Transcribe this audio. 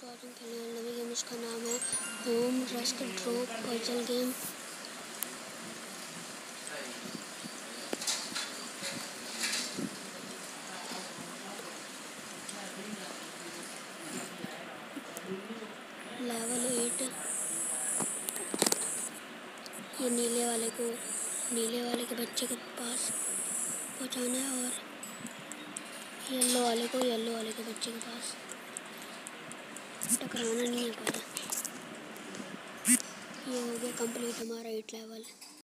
दोस्तों आज हम खेलने वाले गेम उसका नाम है। Home rusk drop puzzle game. Level eight ये नीले वाले को, नीले वाले के बच्चे के पास पहुंचाना है और येलो वाले को येलो वाले के बच्चे के पास। टकराना नहीं है पहले ये हो गया कंप्लीट हमारा एट लेवल